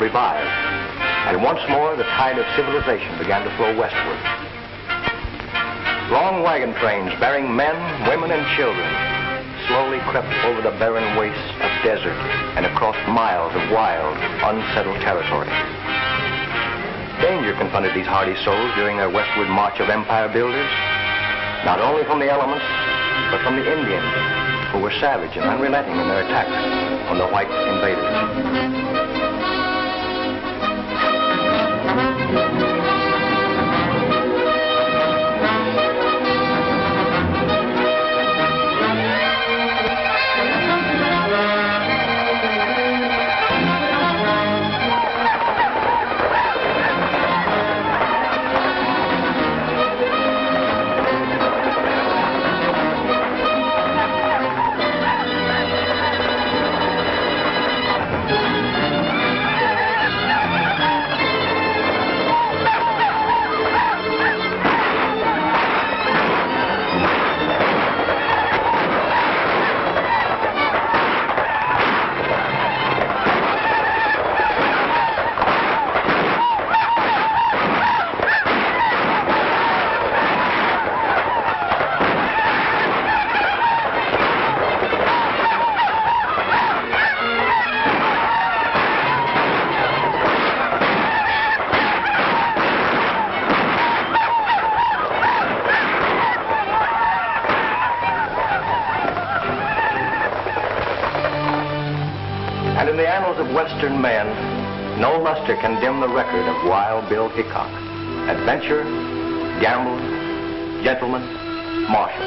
revived, and once more the tide of civilization began to flow westward. Long wagon trains bearing men, women, and children slowly crept over the barren wastes of desert and across miles of wild, unsettled territory. Danger confronted these hardy souls during their westward march of empire builders, not only from the elements, but from the Indians, who were savage and unrelenting in their attacks on the white invaders. Hickok. Adventure, gambler, gentleman, marshal.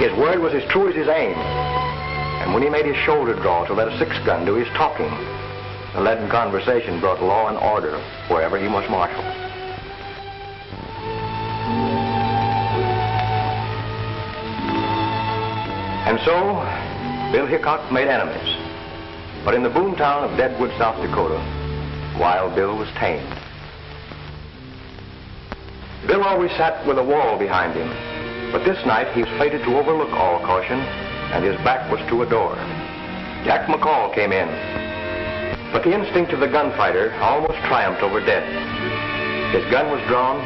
His word was as true as his aim. And when he made his shoulder draw to let a six gun do his talking, the leaden conversation brought law and order wherever he must marshal. And so, Bill Hickok made enemies. But in the boomtown of Deadwood, South Dakota, Wild Bill was tamed. Bill always sat with a wall behind him, but this night he was fated to overlook all caution and his back was to a door. Jack McCall came in. But the instinct of the gunfighter almost triumphed over death. His gun was drawn,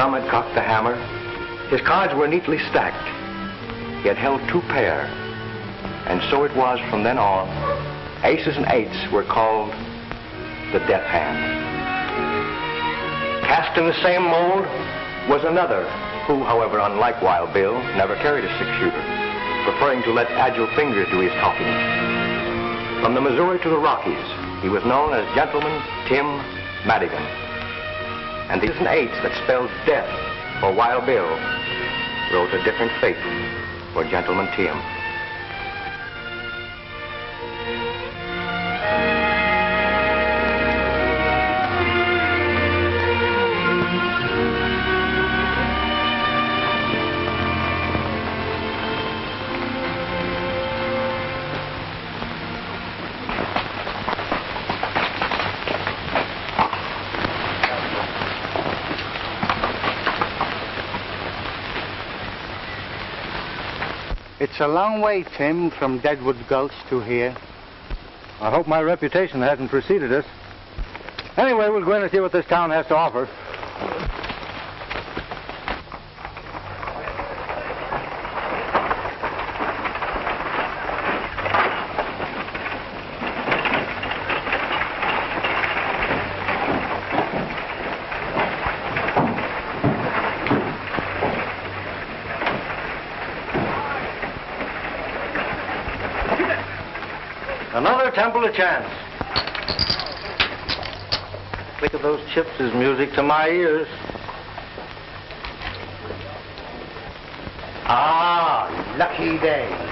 Thumb had cocked the hammer. His cards were neatly stacked. He had held two pair. And so it was from then on. Aces and eights were called the death hand. Cast in the same mold was another, who, however, unlike Wild Bill, never carried a six-shooter preferring to let agile fingers do his talking. From the Missouri to the Rockies, he was known as Gentleman Tim Madigan. And these eights that spelled death for Wild Bill wrote a different fate for Gentleman Tim. A long way, Tim, from Deadwood Gulch to here. I hope my reputation hasn't preceded us. Anyway, we'll go in and see what this town has to offer. Temple a chance. Click of those chips is music to my ears. Ah, lucky day.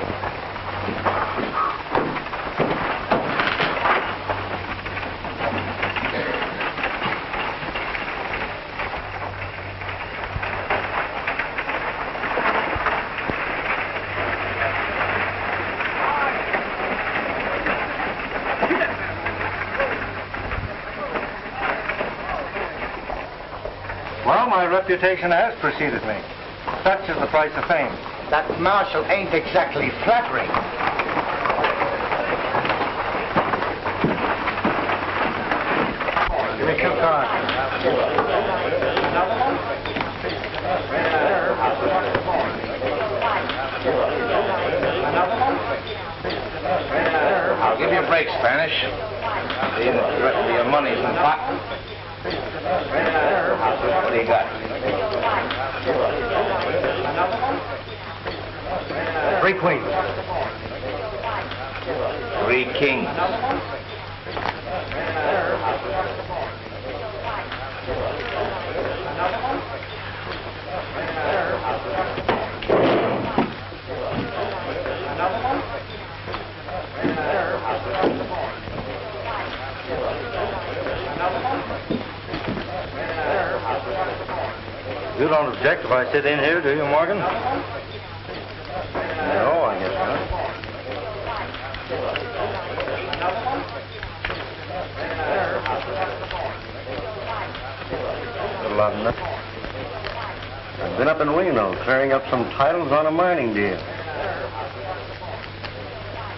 Well, my reputation has preceded me. Such is the price of fame. That marshal ain't exactly flattering. Give me two cards. I'll give you a break, Spanish. The rest your money's in the pot. What do you got? Three queens. Three kings. You don't object if I sit in here, do you, Morgan? No, I guess not. I've been up in Reno clearing up some titles on a mining deal.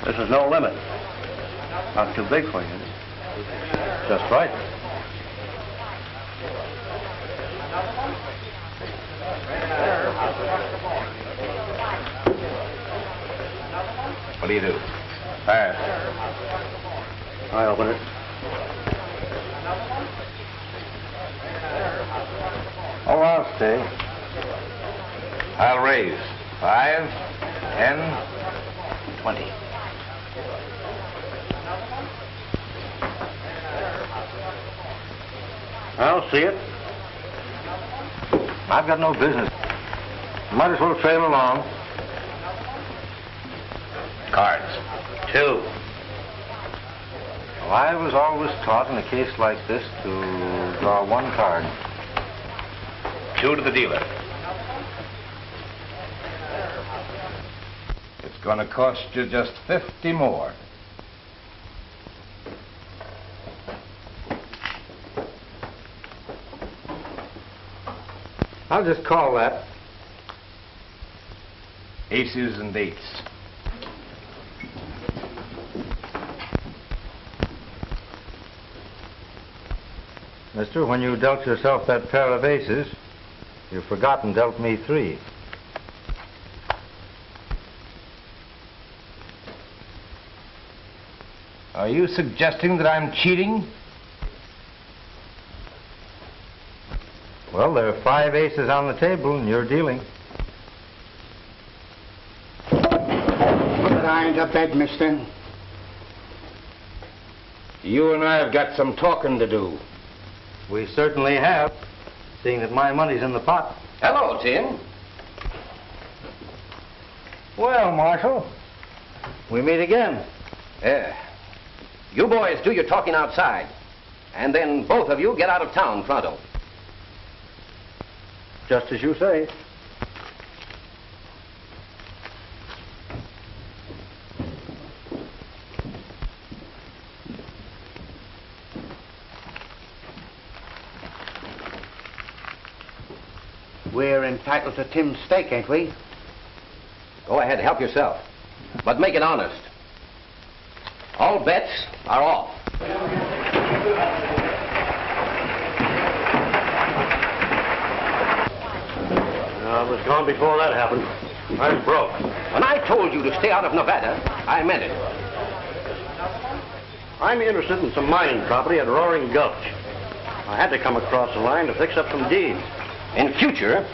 This is no limit. Not too big for you. Just right. What do you do? Pass. I open it. Oh, I'll stay. I'll raise. Five, ten, twenty. I'll see it. I've got no business. Might as well trail along. Cards. Two. Well, I was always taught in a case like this to draw one card. Two to the dealer. It's going to cost you just 50 more. I'll just call that. Aces and eights. Mister, when you dealt yourself that pair of aces, you've forgotten dealt me three. Are you suggesting that I'm cheating? Well, there are five aces on the table, and you're dealing. Put that iron to bed, mister. You and I have got some talking to do. We certainly have, seeing that my money's in the pot. Hello, Tim. Well, Marshal, we meet again. Yeah. You boys do your talking outside. And then both of you get out of town pronto. Just as you say. We're entitled to Tim's stake, ain't we? Go ahead, help yourself. But make it honest. All bets are off. I was gone before that happened. I was broke. When I told you to stay out of Nevada, I meant it. I'm interested in some mining property at Roaring Gulch. I had to come across the line to fix up some deeds. In future,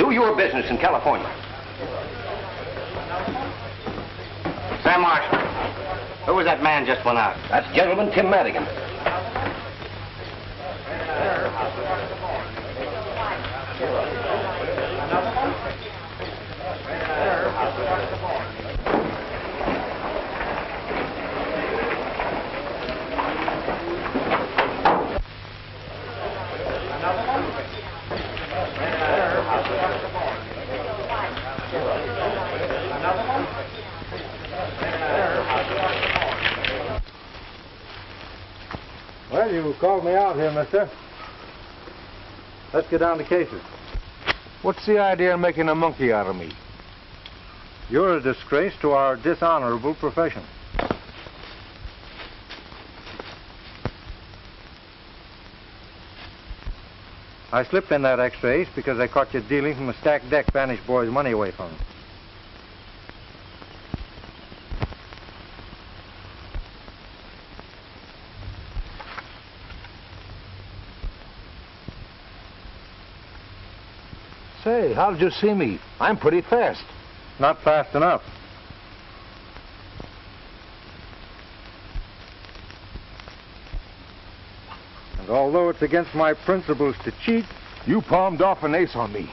do your business in California. Sam Marshall. Who was that man just went out? That's Gentleman Tim Madigan. Well, you called me out here, mister. Let's get down to cases. What's the idea of making a monkey out of me? You're a disgrace to our dishonorable profession. I slipped in that extra ace because I caught you dealing from a stacked deck Spanish boy's money away from him. Say, how did you see me? I'm pretty fast. Not fast enough. And although it's against my principles to cheat, You palmed off an ace on me.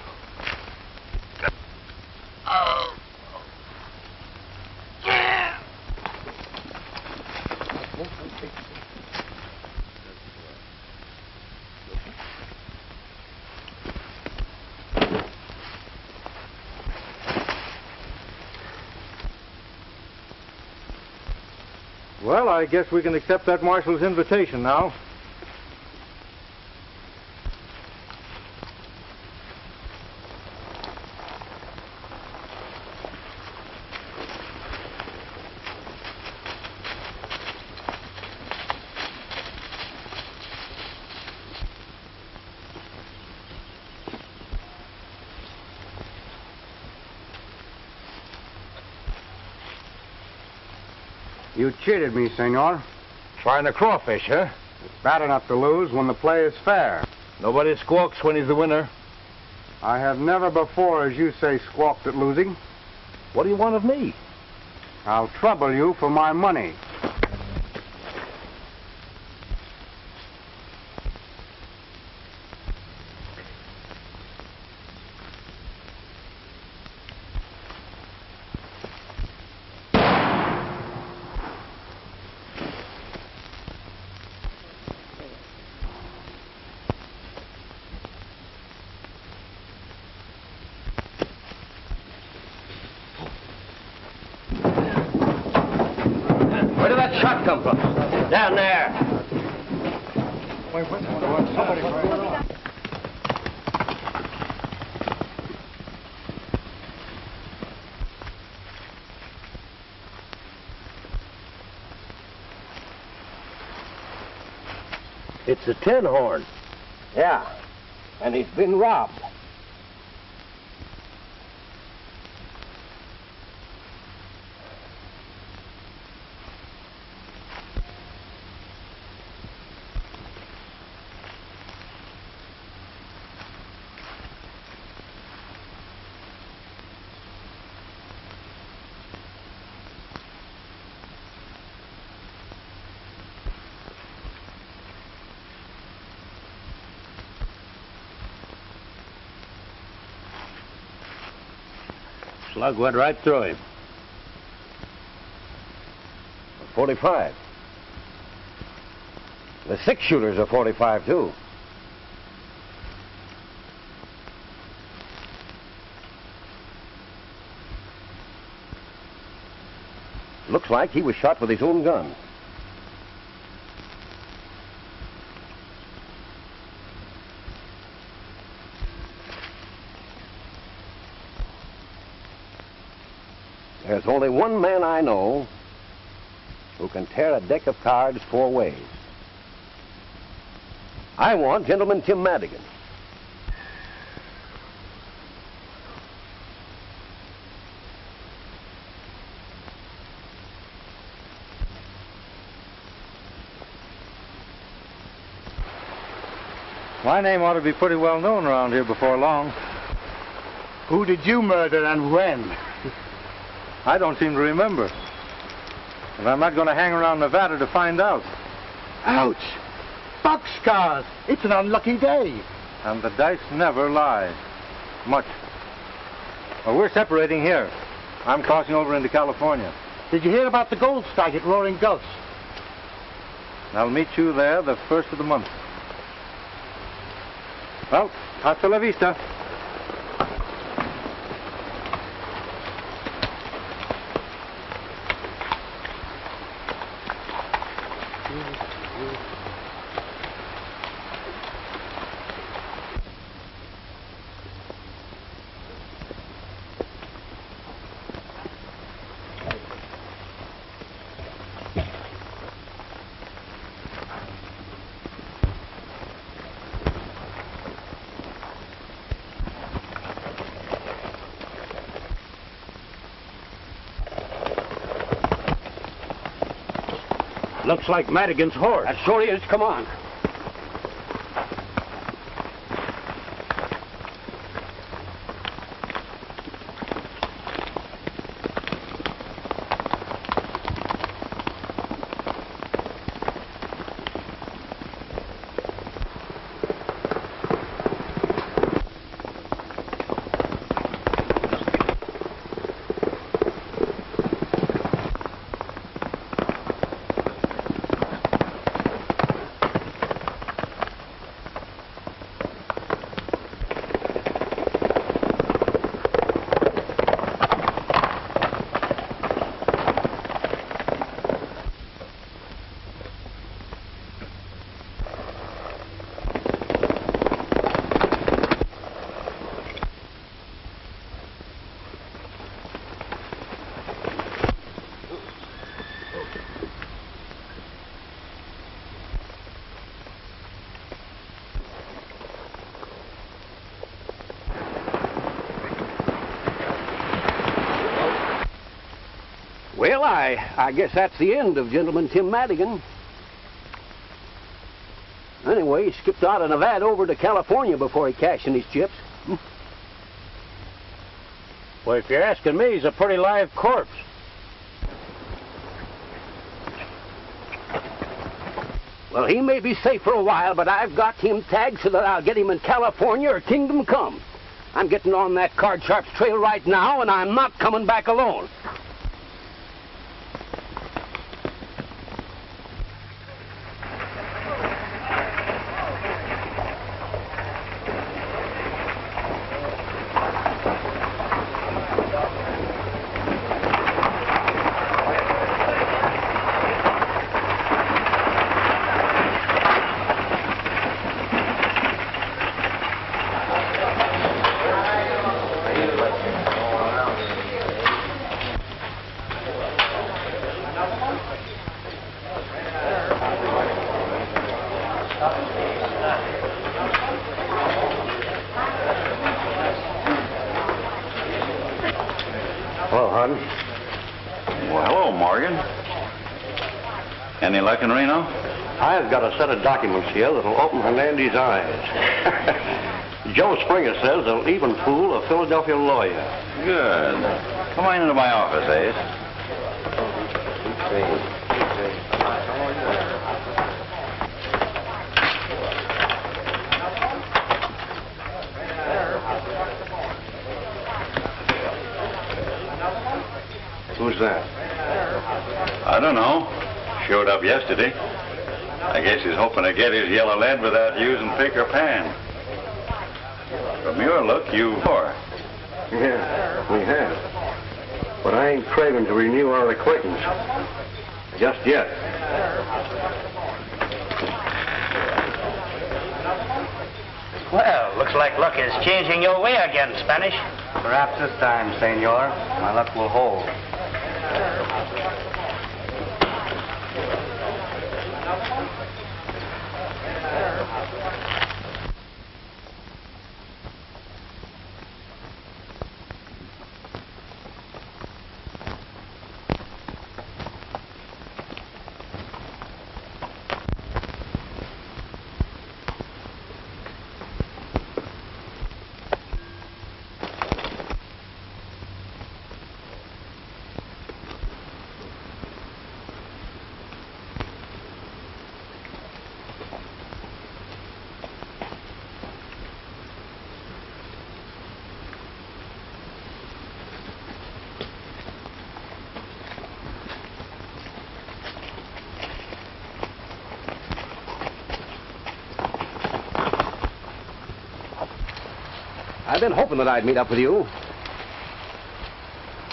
well, I guess we can accept that marshal's invitation now. You cheated me, senor. Trying to crawfish, huh? It's bad enough to lose when the play is fair. Nobody squawks when he's the winner. I have never before, as you say, squawked at losing. What do you want of me? I'll trouble you for my money. Where did that shot come from? Down there. It's a tin horn. Yeah. And he's been robbed. Slug went right through him. 45. The six shooters are 45 too. Looks like he was shot with his own gun. There's only one man I know who can tear a deck of cards four ways. I want Gentleman Tim Madigan. My name ought to be pretty well known around here before long. Who did you murder and when? I don't seem to remember. And I'm not going to hang around Nevada to find out. Ouch! Boxcars! It's an unlucky day. And the dice never lie. Much. Well, we're separating here. I'm crossing over into California. Did you hear about the gold strike at Roaring Gulch? I'll meet you there the first of the month. Well, hasta la vista. Looks like Madigan's horse. That sure is. Come on. I guess that's the end of Gentleman Tim Madigan. Anyway, he skipped out of Nevada over to California before he cashed in his chips. Well, if you're asking me, he's a pretty live corpse. Well, he may be safe for a while, but I've got him tagged so that I'll get him in California or kingdom come. I'm getting on that Card Sharp's trail right now, and I'm not coming back alone. Hello, Hud. Well, hello, Morgan. Any luck in Reno? I've got a set of documents here that'll open Hernandez's eyes. Joe Springer says they'll even fool a Philadelphia lawyer. Good. Come on into my office, Ace. Who's that? I don't know. Showed up yesterday. I guess he's hoping to get his yellow lead without using pick or pan. From your look, you are. Yeah, we have. But I ain't craving to renew our acquaintance. Just yet. Well, looks like luck is changing your way again, Spanish. Perhaps this time, senor, my luck will hold. I've been hoping that I'd meet up with you.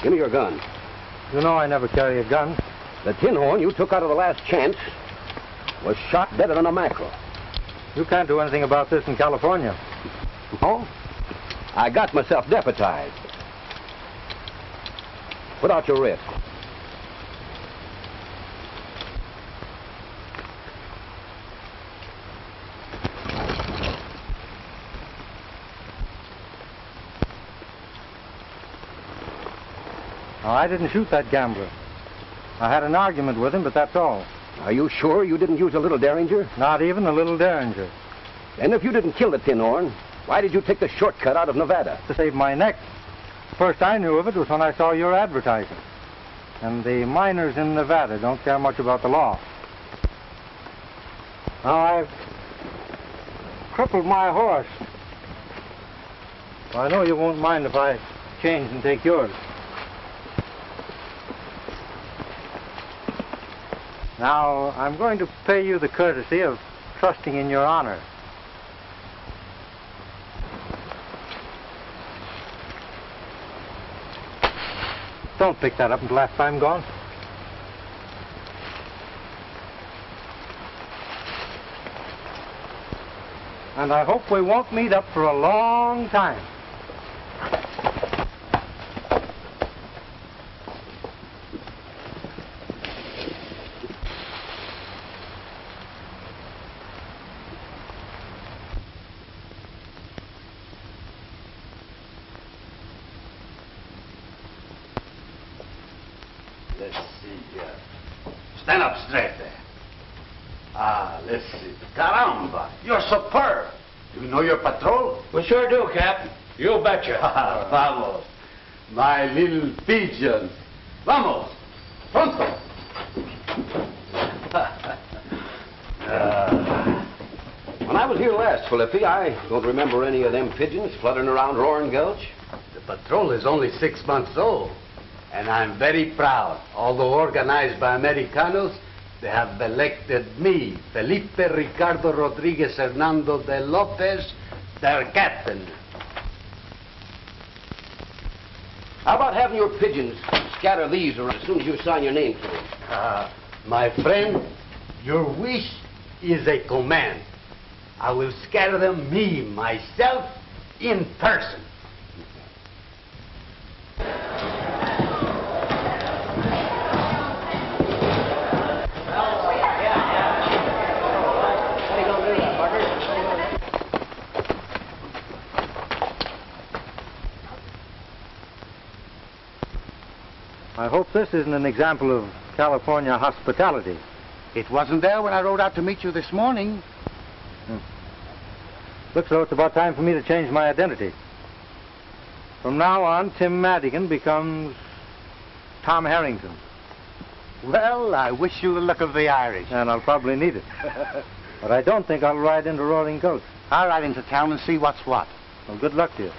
Give me your gun. You know I never carry a gun. The tin horn you took out of the last chance was shot deader than a mackerel. You can't do anything about this in California. Oh? I got myself deputized. Put out your wrist. I didn't shoot that gambler. I had an argument with him, but that's all. Are you sure you didn't use a little Derringer? Not even a little Derringer. And if you didn't kill the tin horn, why did you take the shortcut out of Nevada? To save my neck. The First I knew of it was when I saw your advertising. And the miners in Nevada don't care much about the law. Now I've crippled my horse. Well, I know you won't mind if I change and take yours. Now, I'm going to pay you the courtesy of trusting in your honor. Don't pick that up until after I'm gone. And I hope we won't meet up for a long time. Let's see. Uh, stand up straight there. Ah, let's see. Caramba, you're superb. Do you know your patrol? We sure do, Cap. Betcha. Vamos. My little pigeon. Vamos. Pronto. When I was here last, Felipe, I don't remember any of them pigeons fluttering around Roaring Gulch. The patrol is only six months old, and I'm very proud. Although organized by Americanos, they have elected me, Felipe Ricardo Rodriguez Hernando de Lopez, their captain. How about having your pigeons scatter these around as soon as you sign your name to them? Uh, my friend, your wish is a command. I will scatter them me, myself, in person. Hope this isn't an example of California hospitality. It wasn't there when I rode out to meet you this morning. Hmm. Looks though it's about time for me to change my identity. From now on, Tim Madigan becomes Tom Harrington. Well, I wish you the luck of the Irish. And I'll probably need it. but I don't think I'll ride into Roaring Gulch. I'll ride into town and see what's what. Well, good luck to you.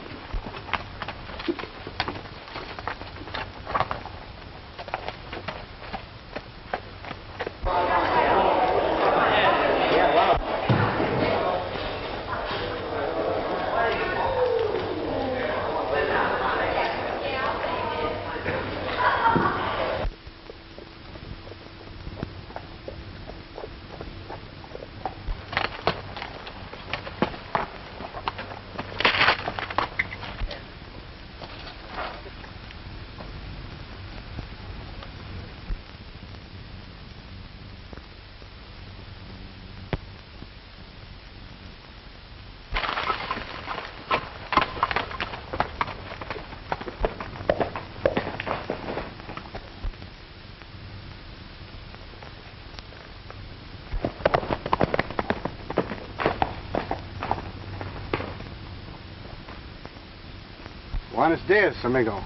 Buenos dias, amigo.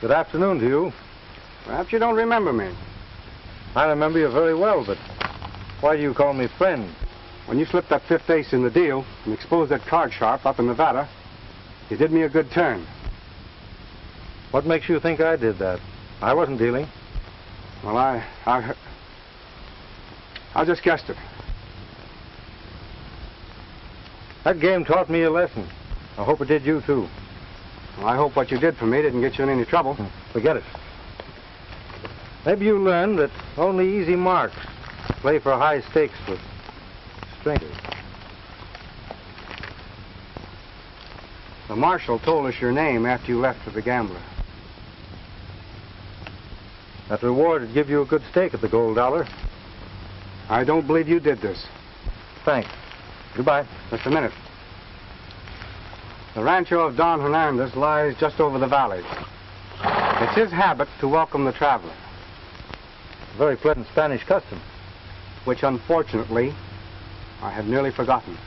Good afternoon to you. Perhaps you don't remember me. I remember you very well, but why do you call me friend? When you slipped that fifth ace in the deal and exposed that card sharp up in Nevada, you did me a good turn. What makes you think I did that? I wasn't dealing. Well, I, I, I just guessed it. That game taught me a lesson. I hope it did you, too. Well, I hope what you did for me didn't get you in any trouble. Hmm. Forget it. Maybe you learned that only easy marks play for high stakes with strangers. The marshal told us your name after you left for the gambler. That reward would give you a good stake at the gold dollar. I don't believe you did this. Thanks. Goodbye. Just a minute. The rancho of Don Hernandez lies just over the valley. It's his habit to welcome the traveler. A very pleasant Spanish custom. which unfortunately I have nearly forgotten.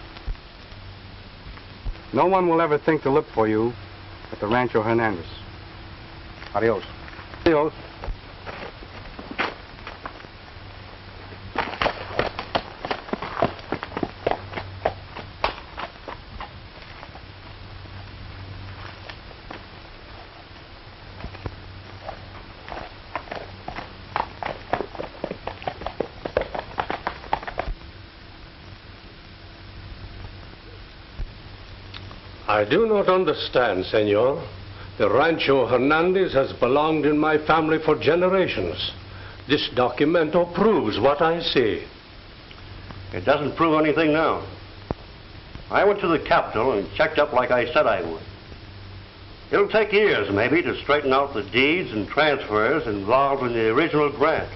No one will ever think to look for you at the Rancho Hernandez. Adios. Adios. I do not understand, senor. The Rancho Hernandez has belonged in my family for generations. This documento proves what I say. It doesn't prove anything now. I went to the Capitol and checked up like I said I would. It'll take years, maybe, to straighten out the deeds and transfers involved in the original grant.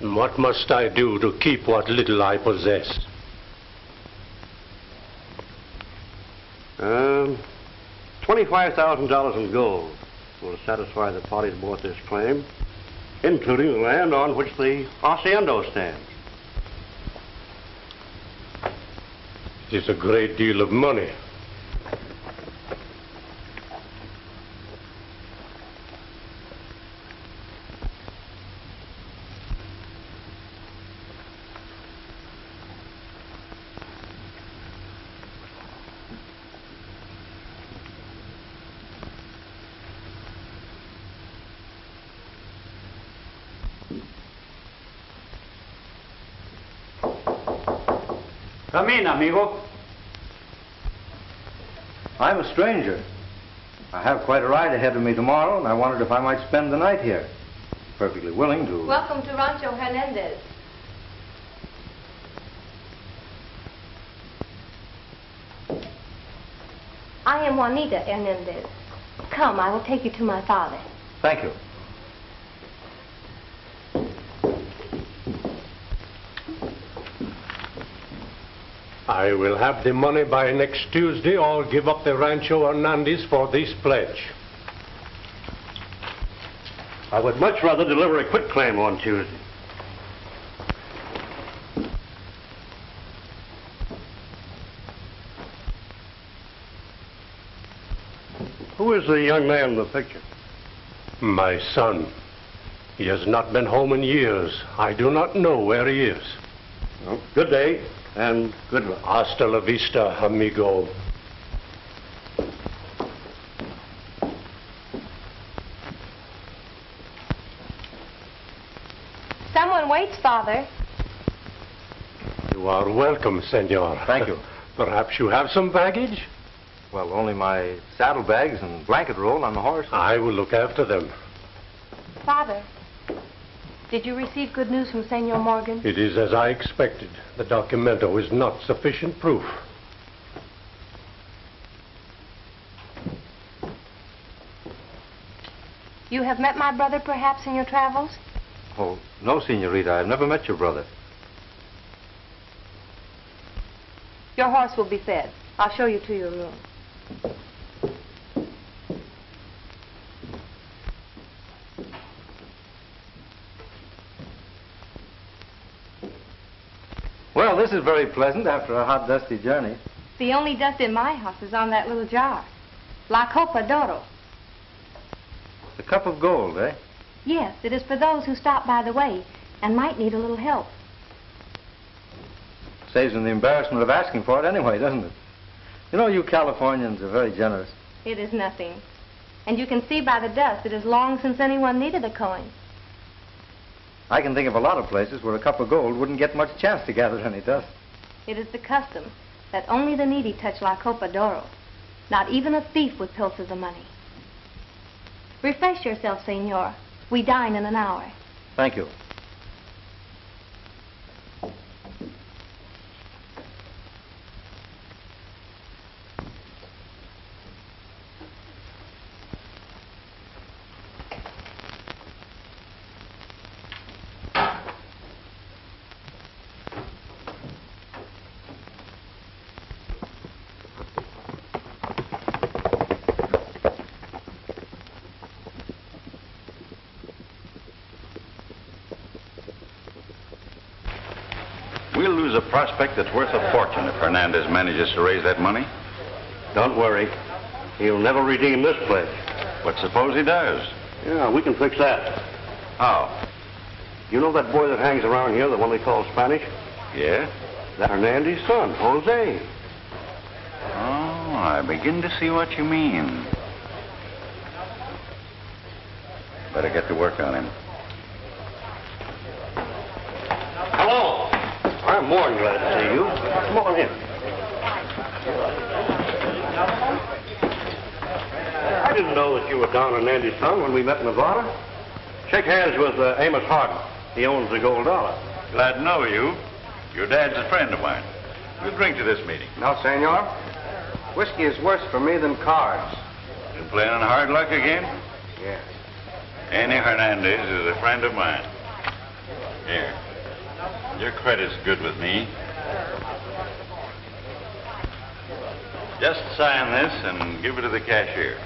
And what must I do to keep what little I possess? $25,000 in gold will satisfy the parties bought this claim, including the land on which the hacienda stands. It is a great deal of money. Come in, amigo. I'm a stranger. I have quite a ride ahead of me tomorrow, and I wondered if I might spend the night here. Perfectly willing to. Welcome to Rancho Hernandez. I am Juanita Hernandez. Come, I will take you to my father. Thank you. I will have the money by next Tuesday or give up the Rancho Hernandez for this pledge. I would much rather deliver a quit claim on Tuesday. Who is the young man in the picture? My son. He has not been home in years. I do not know where he is. Well, good day and good luck. Hasta la vista, amigo. Someone waits, Father. You are welcome, senor. Thank you. Perhaps you have some baggage? Well, only my saddlebags and blanket roll on the horse. I will look after them. Father, did you receive good news from Senor Morgan? It is as I expected. The documento is not sufficient proof. You have met my brother, perhaps, in your travels? Oh, no, Senorita. I've never met your brother. Your horse will be fed. I'll show you to your room. Well, this is very pleasant after a hot, dusty journey. The only dust in my house is on that little jar. La Copa d'Oro. The cup of gold, eh? Yes, it is for those who stop by the way and might need a little help. Saves them the embarrassment of asking for it anyway, doesn't it? You know, you Californians are very generous. It is nothing. And you can see by the dust it is long since anyone needed a coin. I can think of a lot of places where a cup of gold wouldn't get much chance to gather any dust. It is the custom that only the needy touch La Copa d'Oro. Not even a thief would pilfer the money. Refresh yourself, senor. We dine in an hour. Thank you. Prospect that's worth a fortune if Hernandez manages to raise that money. Don't worry. He'll never redeem this place. But suppose he does? Yeah, we can fix that. How? You know that boy that hangs around here, the one they call Spanish? Yeah? That Hernandez's son, Jose. Oh, I begin to see what you mean. Better get to work on him. Hello. I'm more than glad to see you. Come on in. I didn't know that you were Don Hernandez's son when we met in Nevada. Shake hands with uh, Amos Harden. He owns the Gold Dollar. Glad to know you. Your dad's a friend of mine. We'll drink to this meeting. No, senor. Whiskey is worse for me than cards. You playing on hard luck again? Yes. Annie Hernandez is a friend of mine. Here. Your credit's good with me. Just sign this and give it to the cashier.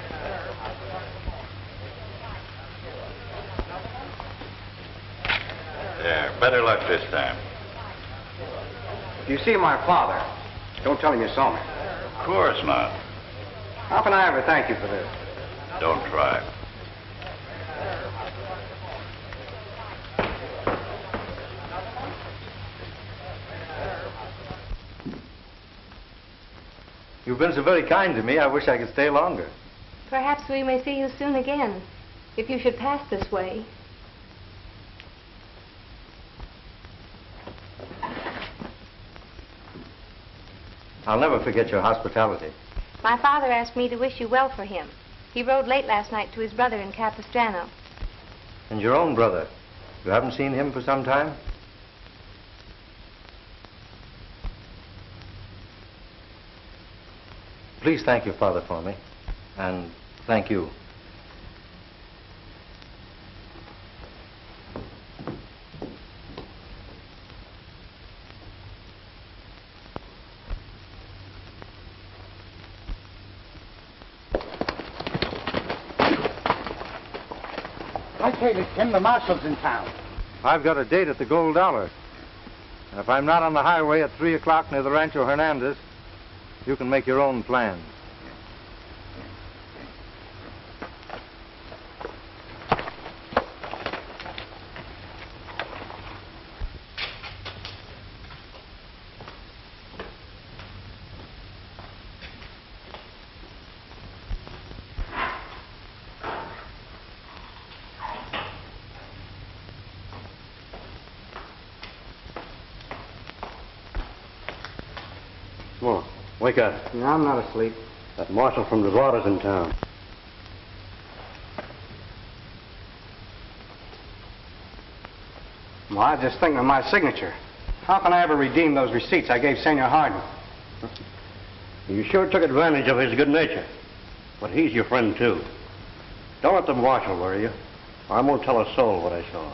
There, better luck this time. If you see my father, don't tell him you saw me. Of course not. How can I ever thank you for this? Don't try. You've been so very kind to me, I wish I could stay longer. Perhaps we may see you soon again, if you should pass this way. I'll never forget your hospitality. My father asked me to wish you well for him. He rode late last night to his brother in Capistrano. And your own brother. You haven't seen him for some time? Please thank your father for me. And thank you. I tell you, Tim, the marshal's in town. I've got a date at the Gold Dollar. And if I'm not on the highway at 3 o'clock near the Rancho Hernandez, you can make your own plans. On, wake up. No, I'm not asleep. That marshal from Nevada's in town. Well, I was just thinking of my signature. How can I ever redeem those receipts I gave Senor Harden? You sure took advantage of his good nature. But he's your friend, too. Don't let the marshal worry you. I won't tell a soul what I saw.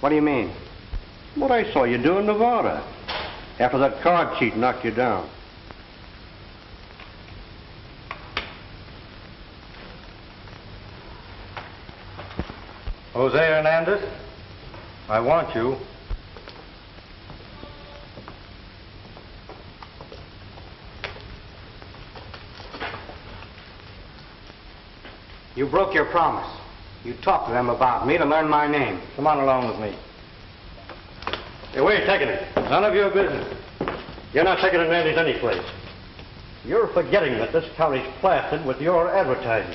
What do you mean? What I saw you do in Nevada. After that card cheat knocked you down. Jose Hernandez, I want you. You broke your promise. You talked to them about me to learn my name. Come on along with me. Hey, where are you taking it? None of your business. You're not taking of any place. You're forgetting that this county's plastered with your advertising.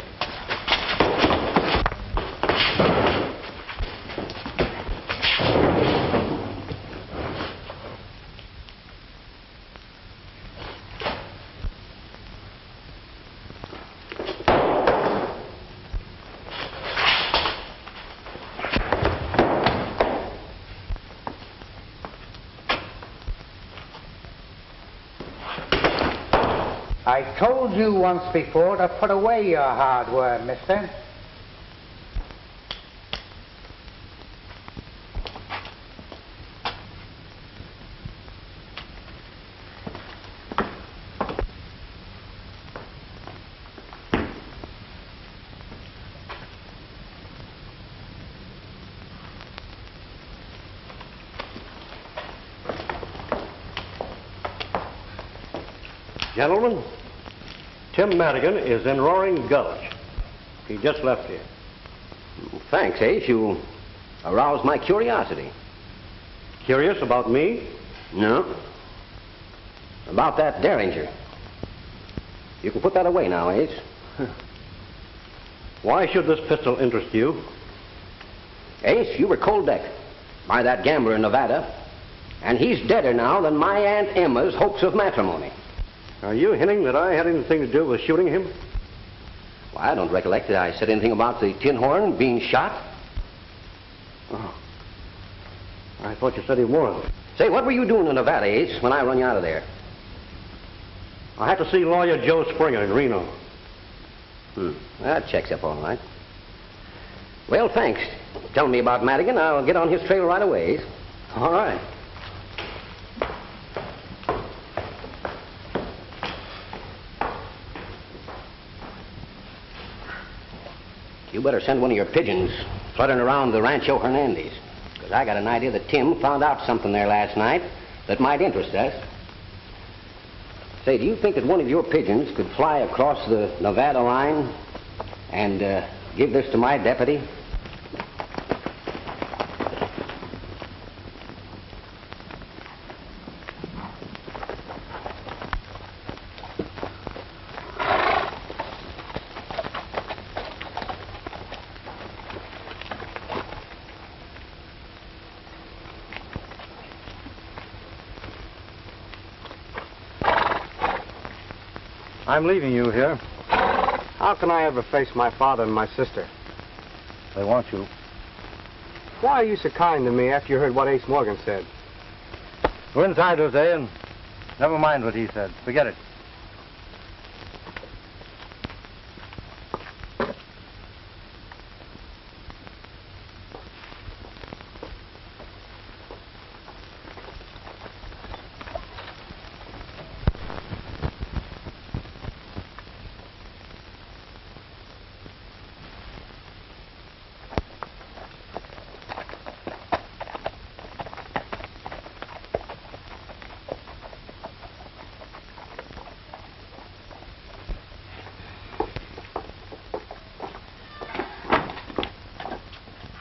told you once before to put away your hardware, mister. Gentlemen, Tim Madigan is in Roaring Gulch. He just left here. Thanks, Ace. You aroused my curiosity. Curious about me? No. About that Derringer. You can put that away now, Ace. Why should this pistol interest you? Ace, you were cold decked by that gambler in Nevada, and he's deader now than my Aunt Emma's hopes of matrimony. Are you hinting that I had anything to do with shooting him? Well, I don't recollect that I said anything about the tin horn being shot. Oh. I thought you said he was. Say, what were you doing in Nevada, Ace, when I run you out of there? I had to see lawyer Joe Springer in Reno. Hmm. That checks up all right. Well, thanks. Tell me about Madigan. I'll get on his trail right away. All right. Better send one of your pigeons fluttering around the Rancho Hernandez. Because I got an idea that Tim found out something there last night that might interest us. Say, do you think that one of your pigeons could fly across the Nevada line and uh, give this to my deputy? I'm leaving you here. How can I ever face my father and my sister? They want you. Why are you so kind to me after you heard what Ace Morgan said? Go inside, Jose, and never mind what he said. Forget it.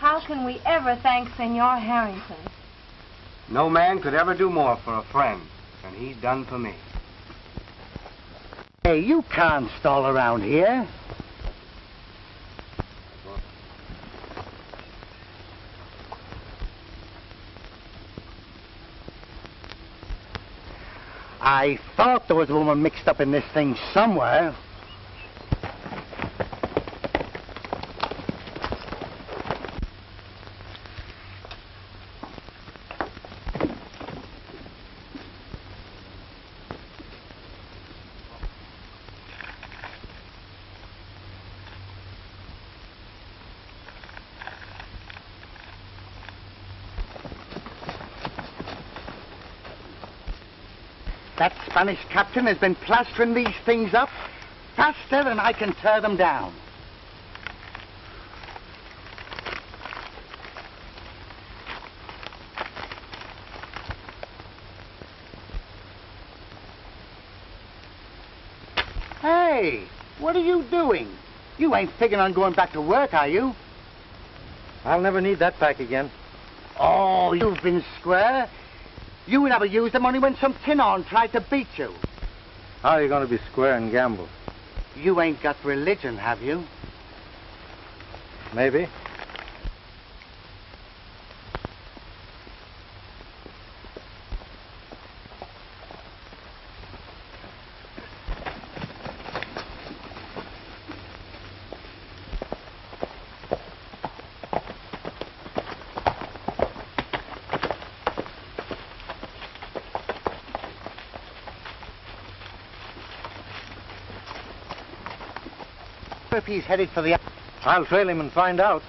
How can we ever thank Senor Harrington? No man could ever do more for a friend than he's done for me. Hey, you can't stall around here. I thought there was a woman mixed up in this thing somewhere. That Spanish captain has been plastering these things up faster than I can tear them down. Hey, what are you doing? You ain't figuring on going back to work, are you? I'll never need that back again. Oh, you've been square. You never used the money when some tin horn tried to beat you. How are you going to be square and gamble? You ain't got religion, have you? Maybe. he's headed for the... I'll trail him and find out.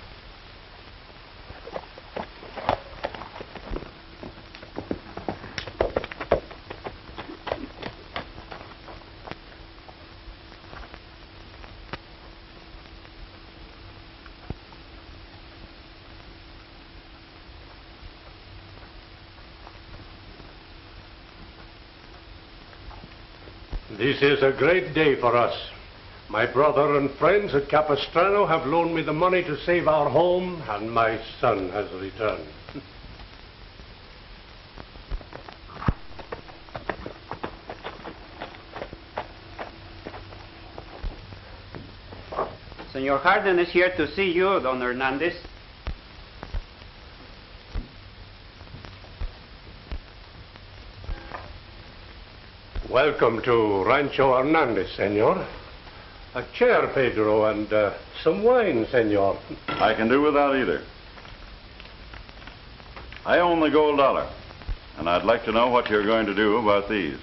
This is a great day for us. My brother and friends at Capistrano have loaned me the money to save our home, and my son has returned. Senor Harden is here to see you, Don Hernandez. Welcome to Rancho Hernandez, senor. A chair, Pedro, and uh, some wine, senor. I can do without either. I own the gold dollar, and I'd like to know what you're going to do about these.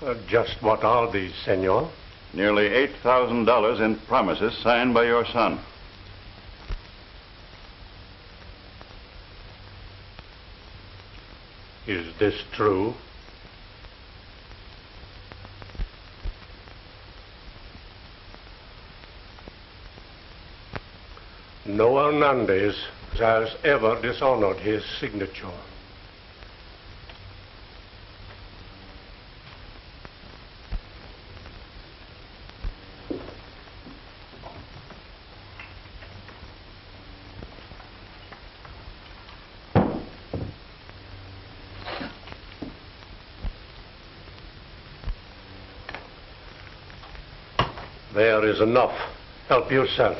Uh, just what are these, senor? Nearly $8,000 in promises signed by your son. Is this true? No Hernandez has ever dishonored his signature. There is enough. Help yourself.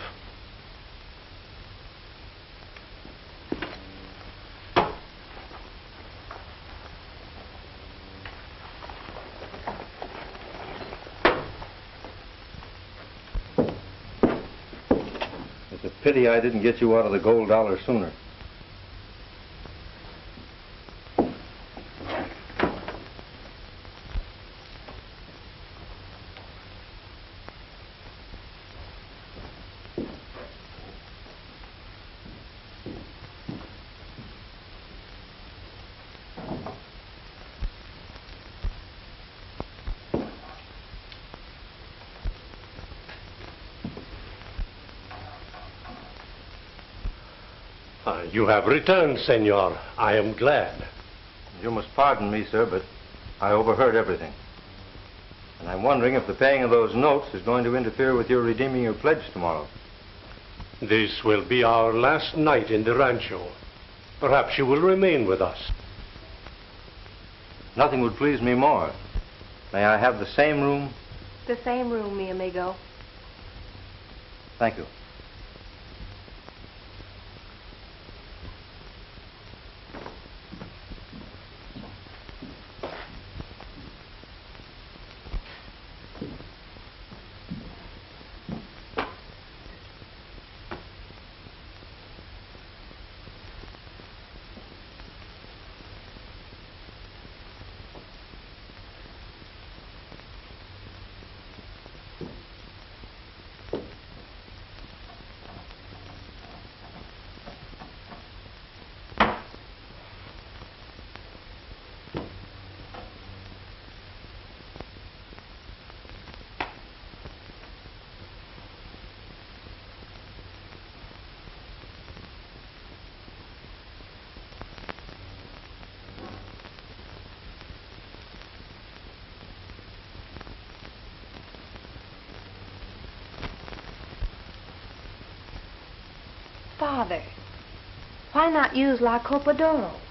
It's a pity I didn't get you out of the gold dollar sooner. Ah, you have returned, senor. I am glad. You must pardon me, sir, but I overheard everything. And I'm wondering if the paying of those notes is going to interfere with your redeeming your pledge tomorrow. This will be our last night in the rancho. Perhaps you will remain with us. Nothing would please me more. May I have the same room? The same room, mi amigo. Thank you. Father, why not use La d'Oro?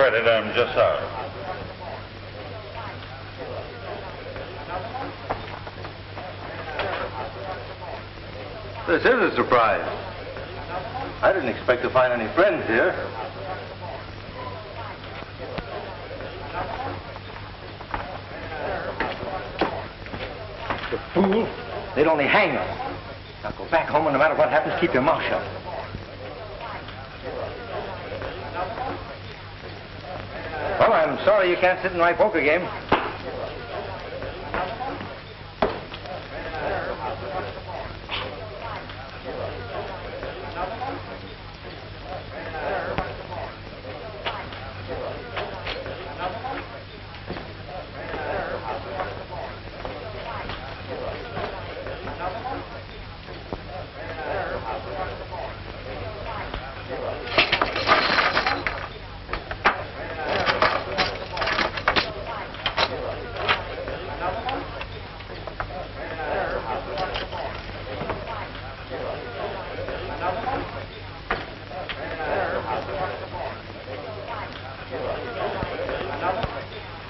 credit, I'm just sorry. This is a surprise. I didn't expect to find any friends here. The fool. They'd only hang us. Now go back home and no matter what happens, keep your mouth shut. Sorry you can't sit in my poker game.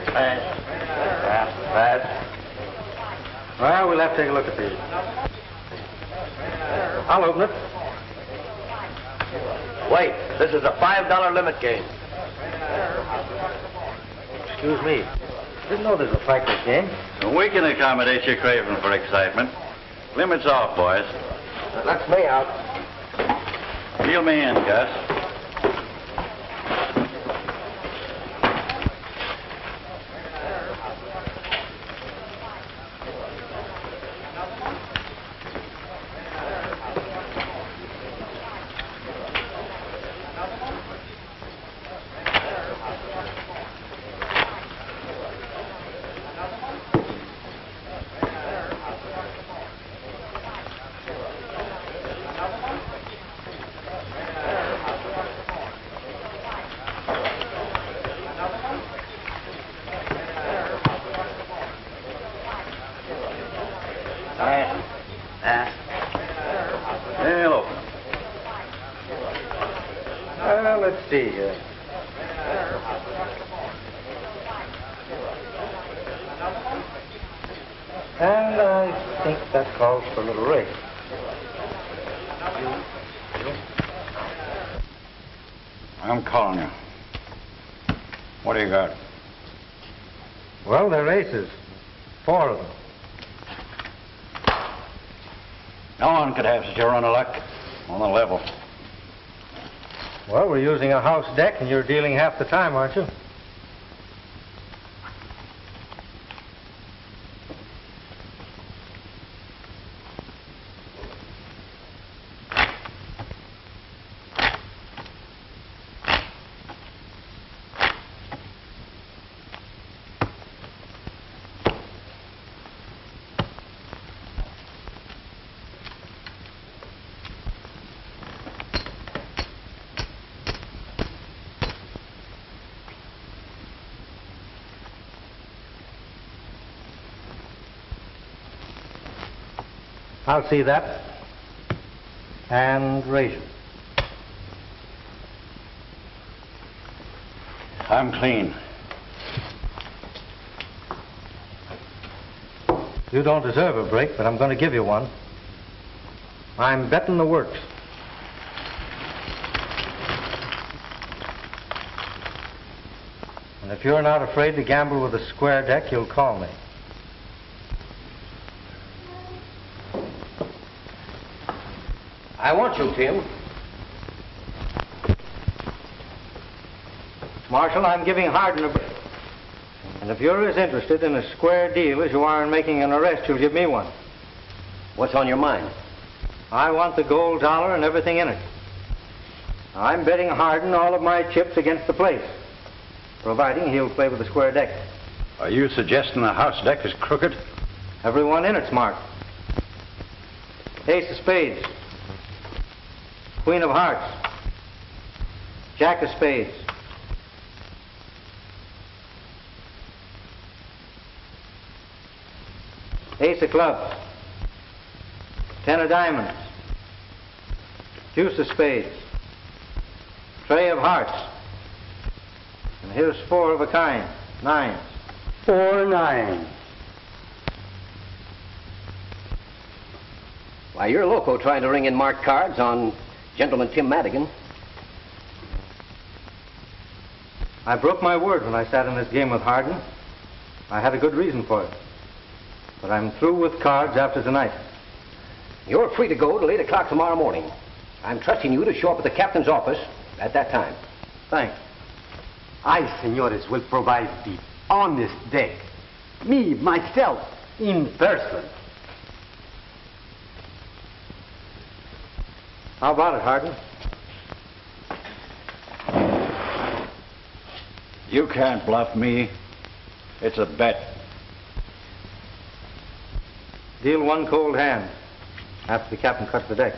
Pass. Pass. Pass. Well, we'll have to take a look at these. I'll open it. Wait, this is a $5 limit game. Excuse me. Didn't know there's a fight this game. We can accommodate your craving for excitement. Limits off, boys. That's me out. Reel me in, Gus. Pass. Pass. Hello. Well, let's see here. And I think that calls for a little race. I'm calling you. What do you got? Well, they're aces. Four of them. No have such a luck on the level. Well, we're using a house deck, and you're dealing half the time, aren't you? I'll see that. And raise it. I'm clean. You don't deserve a break, but I'm going to give you one. I'm betting the works. And if you're not afraid to gamble with a square deck, you'll call me. I want you, Tim. Marshal, I'm giving Harden a break. And if you're as interested in a square deal as you are in making an arrest, you'll give me one. What's on your mind? I want the gold dollar and everything in it. I'm betting Harden all of my chips against the place, providing he'll play with a square deck. Are you suggesting the house deck is crooked? Everyone in it's marked. Ace of spades. Queen of hearts. Jack of spades. Ace of clubs. Ten of diamonds. Deuce of spades. Trey of hearts. And here's four of a kind. Nines. Four nines. Why, you're loco trying to ring in marked cards on Gentleman Tim Madigan. I broke my word when I sat in this game with Harden. I had a good reason for it. But I'm through with cards after tonight. You're free to go till 8 o'clock tomorrow morning. I'm trusting you to show up at the captain's office at that time. Thanks. I, senores, will provide the honest deck. Me, myself, in person. How about it, Harden? You can't bluff me. It's a bet. Deal one cold hand after the captain cuts the deck.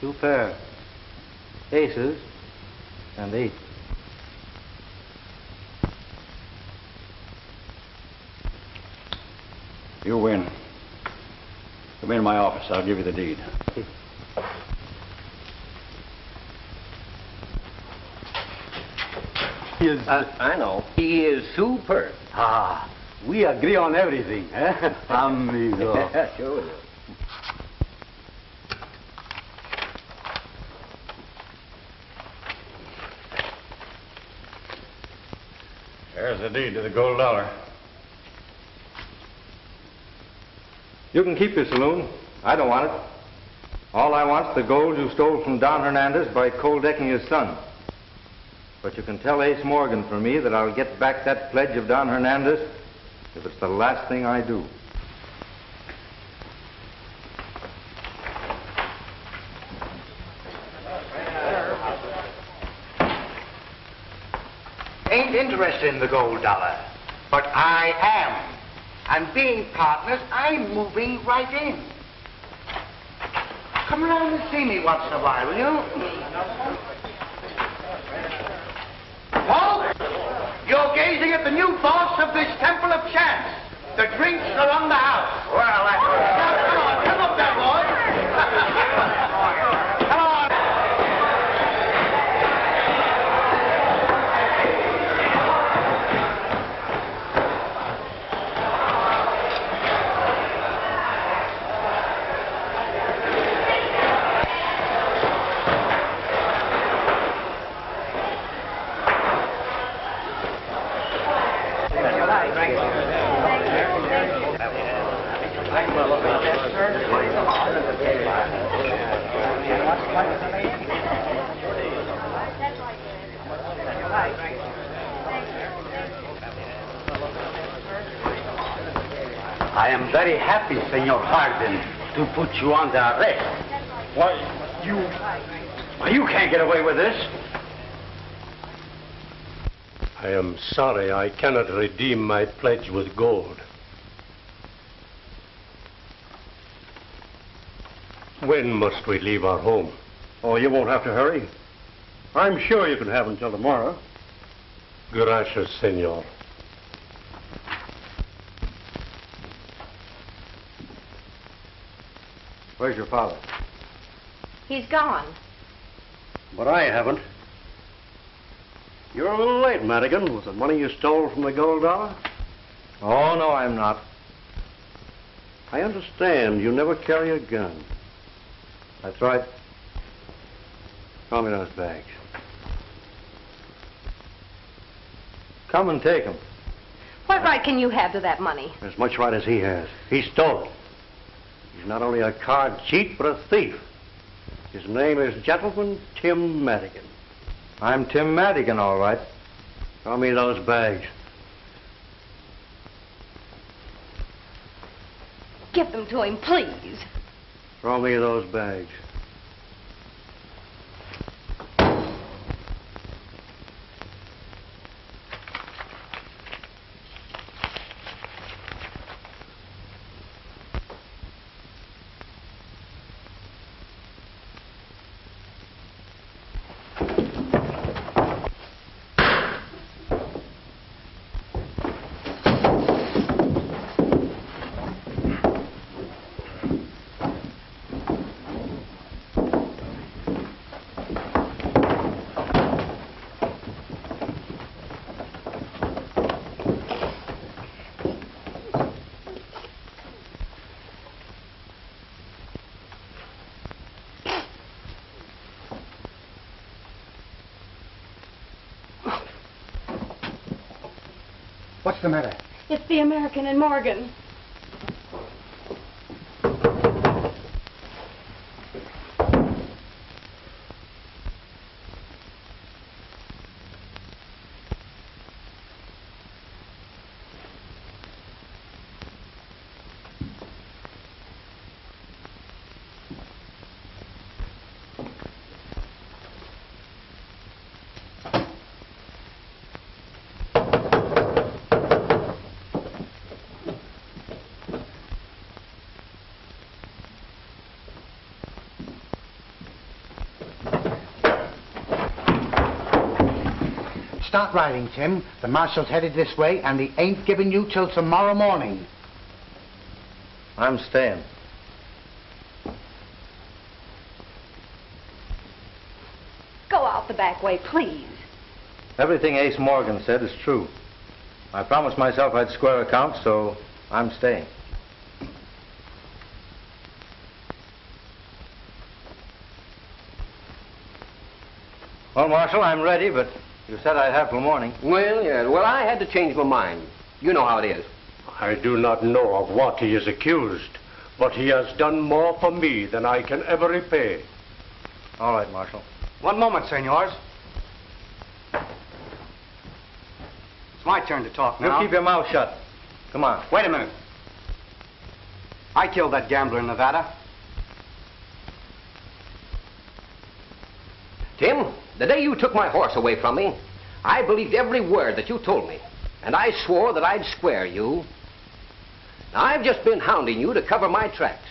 Two pair. Aces and eight. You win. Come in my office. I'll give you the deed. He is. I know. He is superb. Ah, we agree on everything, eh? Amigo. sure we do. There's the deed to the gold dollar. You can keep your saloon. I don't want it. All I want's the gold you stole from Don Hernandez by cold decking his son. But you can tell Ace Morgan for me that I'll get back that pledge of Don Hernandez if it's the last thing I do. Ain't interested in the gold dollar, but I am. And being partners, I'm moving right in. Come around and see me once in a while, will you? Paul, you're gazing at the new boss of this Temple of Chance. The drinks are on the house. Well, that's... Now, come on, come up there, boy. I am very happy, Senor Harden, to put you under arrest. Why, you... Why, you can't get away with this. I am sorry I cannot redeem my pledge with gold. When must we leave our home? Oh, you won't have to hurry. I'm sure you can have until tomorrow. Gracias, senor. Where's your father? He's gone. But I haven't. You're a little late, Madigan, with the money you stole from the gold dollar. Oh, no, I'm not. I understand you never carry a gun. That's right. Call me those bags. Come and take them. What right can you have to that money? As much right as he has. He stole it. He's not only a card cheat, but a thief. His name is Gentleman Tim Madigan. I'm Tim Madigan, all right. Call me those bags. Give them to him, please. Throw me those bags. What's the matter? It's the American and Morgan. Start riding, Tim. The marshal's headed this way, and he ain't giving you till tomorrow morning. I'm staying. Go out the back way, please. Everything Ace Morgan said is true. I promised myself I'd square accounts, so I'm staying. Well, Marshal, I'm ready, but you said I'd have till morning. Well, yeah. Well, I had to change my mind. You know how it is. I do not know of what he is accused, but he has done more for me than I can ever repay. All right, Marshal. One moment, senors. It's my turn to talk now. You keep your mouth shut. Come on. Wait a minute. I killed that gambler in Nevada. Tim, the day you took my horse away from me, I believed every word that you told me. And I swore that I'd square you. Now, I've just been hounding you to cover my tracks.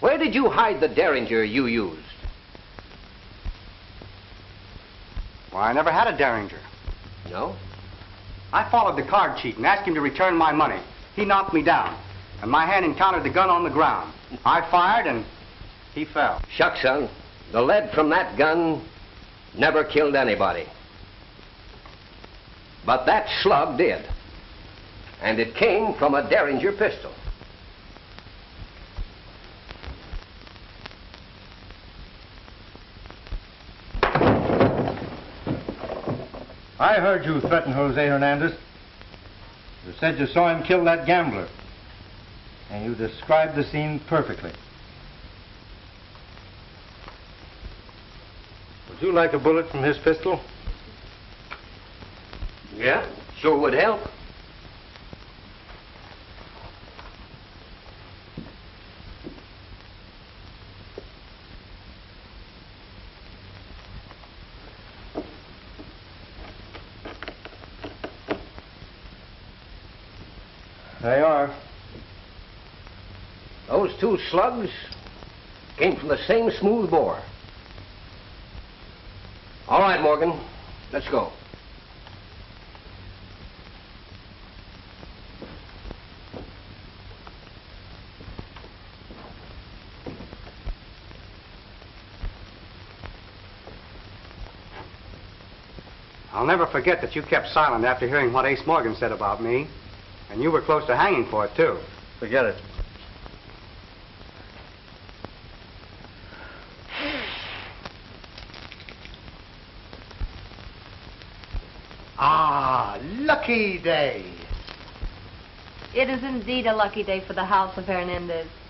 Where did you hide the derringer you used? Why, I never had a derringer. No? I followed the card cheat and asked him to return my money. He knocked me down, and my hand encountered the gun on the ground. I fired, and he fell. Shucks, son. The lead from that gun never killed anybody. But that slug did. And it came from a Derringer pistol. I heard you threaten Jose Hernandez. You said you saw him kill that gambler. And you described the scene perfectly. Would you like a bullet from his pistol? Yeah, sure would help. They are. Those two slugs came from the same smooth bore. All right, Morgan, let's go. I'll never forget that you kept silent after hearing what Ace Morgan said about me. And you were close to hanging for it, too. Forget it. Ah, lucky day. It is indeed a lucky day for the house of Hernandez.